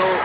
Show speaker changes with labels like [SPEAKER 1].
[SPEAKER 1] Hill